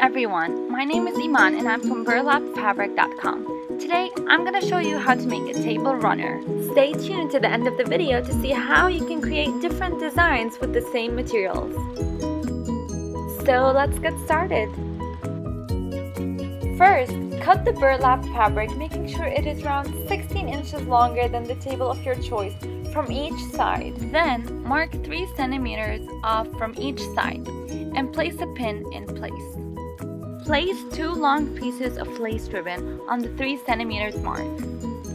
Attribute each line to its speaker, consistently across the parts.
Speaker 1: everyone, my name is Iman and I'm from burlapfabric.com. Today, I'm going to show you how to make a table runner. Stay tuned to the end of the video to see how you can create different designs with the same materials. So let's get started. First, cut the burlap fabric making sure it is around 16 inches longer than the table of your choice from each side. Then, mark 3 centimeters off from each side and place a pin in place. Place two long pieces of lace ribbon on the 3 centimeters mark,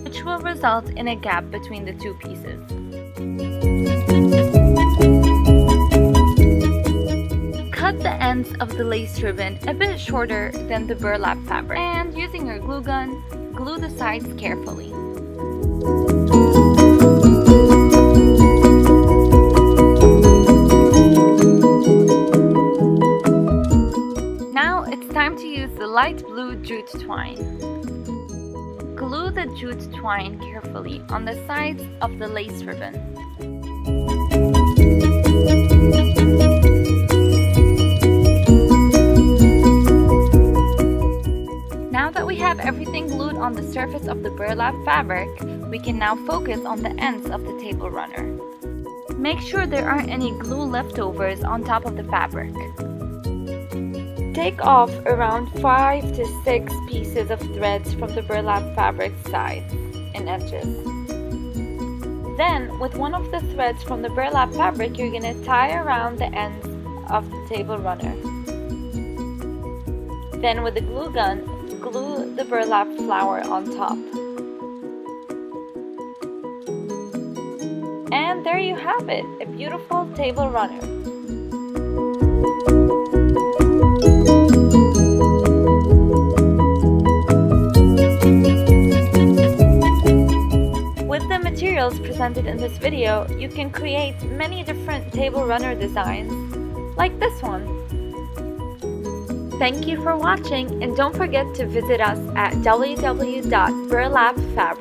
Speaker 1: which will result in a gap between the two pieces. Cut the ends of the lace ribbon a bit shorter than the burlap fabric and using your glue gun, glue the sides carefully. Use the light blue jute twine. Glue the jute twine carefully on the sides of the lace ribbon. Now that we have everything glued on the surface of the burlap fabric, we can now focus on the ends of the table runner. Make sure there aren't any glue leftovers on top of the fabric. Take off around 5 to 6 pieces of threads from the burlap fabric sides and edges. Then, with one of the threads from the burlap fabric, you're going to tie around the ends of the table runner. Then with the glue gun, glue the burlap flower on top. And there you have it, a beautiful table runner. Materials presented in this video, you can create many different table runner designs, like this one. Thank you for watching and don't forget to visit us at www.burlapfabric.com